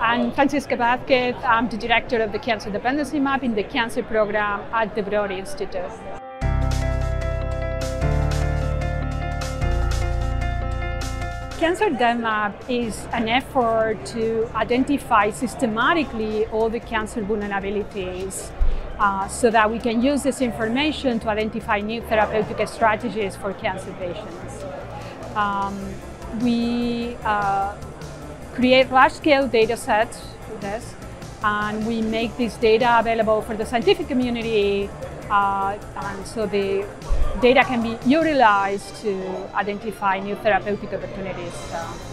I'm Francisca Vázquez. I'm the director of the Cancer Dependency Map in the Cancer Program at the Broad Institute. Cancer DepMap is an effort to identify systematically all the cancer vulnerabilities uh, so that we can use this information to identify new therapeutic strategies for cancer patients. Um, we uh, create large-scale data sets for this, and we make this data available for the scientific community, uh, and so the data can be utilized to identify new therapeutic opportunities.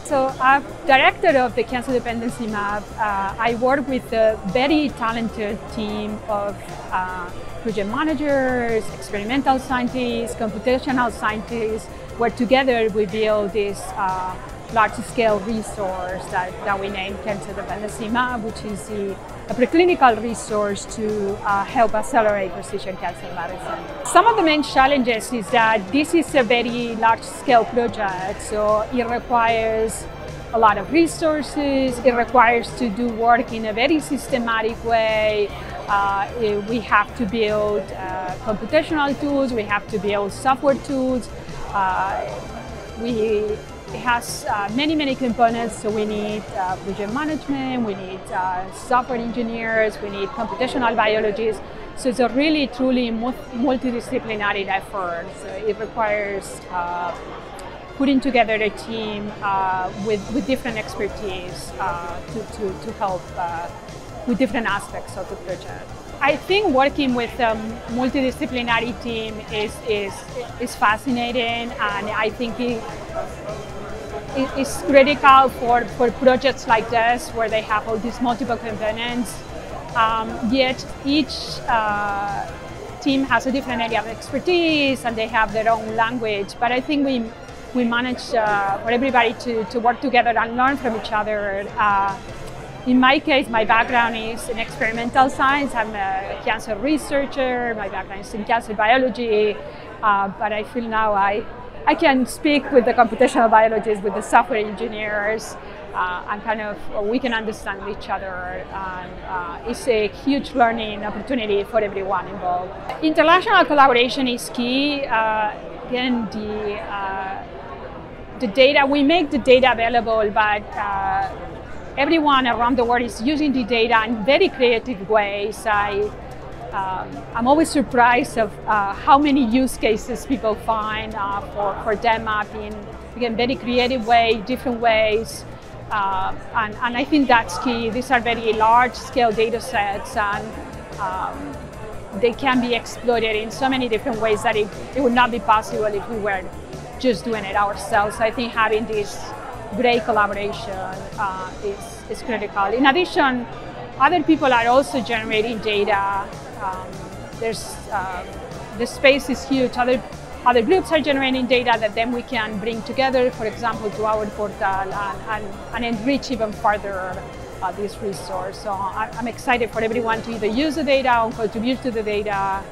So I'm director of the Cancer Dependency Map. Uh, I work with a very talented team of uh, project managers, experimental scientists, computational scientists, where together we build this uh, large-scale resource that, that we named Cancer Dependency Map, which is the, a preclinical resource to uh, help accelerate precision cancer medicine. Some of the main challenges is that this is a very large-scale project, so it requires a lot of resources, it requires to do work in a very systematic way, uh, we have to build uh, computational tools, we have to build software tools, uh, we it has uh, many, many components. So we need uh, project management, we need uh, software engineers, we need computational biologists. So it's a really, truly multidisciplinary effort. So it requires uh, putting together a team uh, with, with different expertise uh, to, to, to help with different aspects of the project. I think working with a multidisciplinary team is, is, is fascinating and I think it, it's critical for, for projects like this where they have all these multiple components. Um, yet each uh, team has a different area of expertise and they have their own language. But I think we, we manage uh, for everybody to, to work together and learn from each other. Uh, in my case, my background is in experimental science. I'm a cancer researcher. My background is in cancer biology. Uh, but I feel now I I can speak with the computational biologists, with the software engineers, uh, and kind of uh, we can understand each other. And uh, it's a huge learning opportunity for everyone involved. International collaboration is key. Uh, again, the uh, the data we make the data available, but everyone around the world is using the data in very creative ways. I, um, I'm always surprised of uh, how many use cases people find uh, for, for DepMap in, again, very creative way, different ways. Uh, and, and I think that's key. These are very large scale data sets and um, they can be exploited in so many different ways that it, it would not be possible if we were just doing it ourselves. I think having this great collaboration uh, is, is critical. In addition, other people are also generating data um, there's uh, the space is huge. Other other groups are generating data that then we can bring together, for example, to our portal and, and, and enrich even further uh, this resource. So I, am excited for everyone to either use the data or contribute to the data,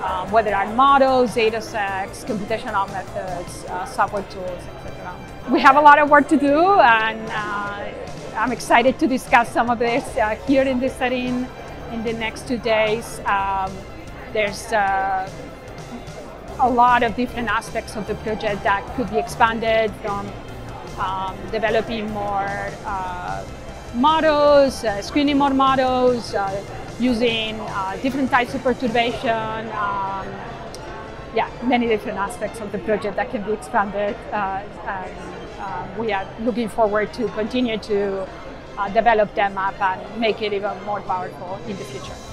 uh, whether are models, data sets, computational methods, uh, software tools, etc. We have a lot of work to do, and uh, I'm excited to discuss some of this uh, here in this setting in the next two days. Um, there's uh, a lot of different aspects of the project that could be expanded from um, developing more uh, models, uh, screening more models, uh, using uh, different types of perturbation. Um, yeah, many different aspects of the project that can be expanded. Uh, and, we are looking forward to continue to uh, develop up and make it even more powerful in the future.